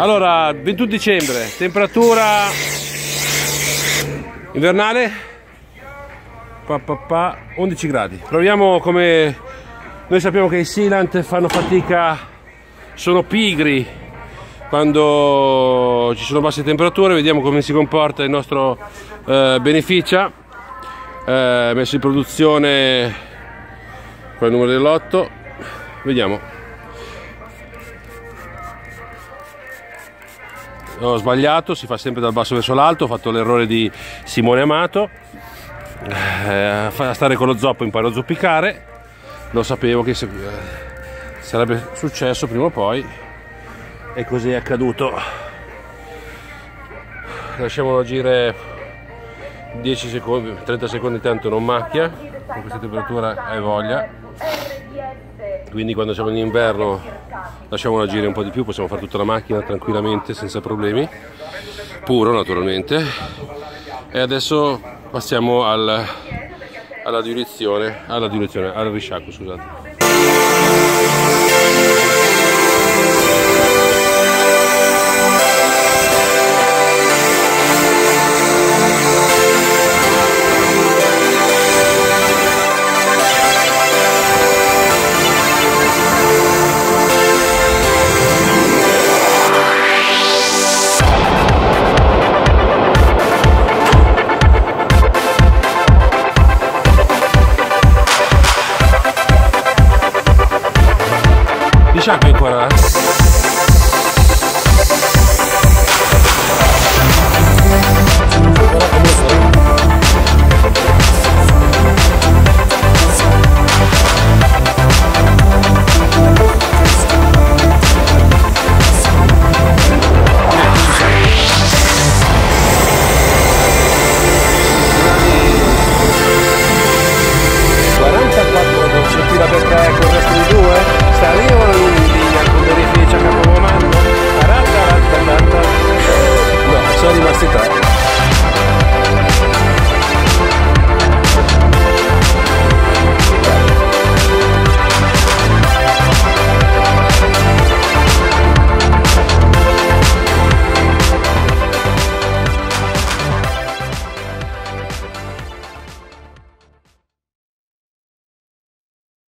Allora, 21 dicembre, temperatura invernale pa, pa, pa, 11 gradi. Proviamo come noi sappiamo che i sealant fanno fatica, sono pigri quando ci sono basse temperature, vediamo come si comporta il nostro eh, beneficia. Eh, messo in produzione qua il numero dell'otto, vediamo. Ho sbagliato, si fa sempre dal basso verso l'alto, ho fatto l'errore di Simone Amato, eh, a stare con lo zoppo imparo a zoppicare, lo sapevo che sarebbe successo prima o poi e così è accaduto. Lasciamolo agire 10 secondi, 30 secondi tanto non macchia, con questa temperatura hai voglia, quindi quando siamo in inverno lasciamolo agire un po' di più, possiamo fare tutta la macchina tranquillamente senza problemi, puro naturalmente. E adesso passiamo al, alla direzione, alla direzione, al risciacquo, scusate. Deixa vir, coração.